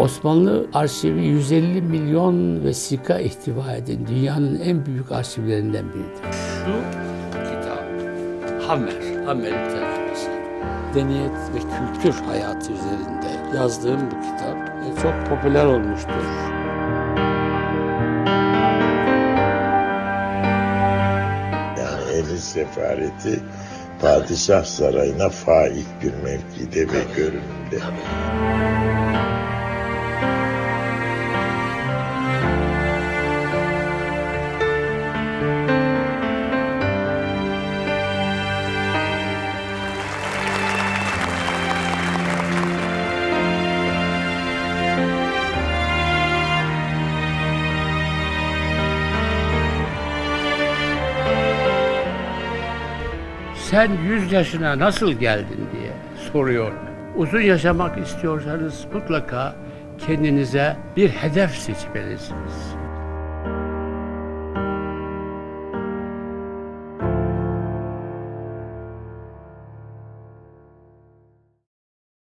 Osmanlı arşivi 150 milyon vesika ihtiva eden dünyanın en büyük arşivlerinden biridir. Şu kitap Hammer, Hammer'in tercümesi. Deniyet ve kültür hayatı üzerinde yazdığım bu kitap e, çok popüler olmuştur. Sefareti padişah sarayına faik bir mevkide ve görünümde. Sen 100 yaşına nasıl geldin diye soruyor. Uzun yaşamak istiyorsanız mutlaka kendinize bir hedef seçmelisiniz.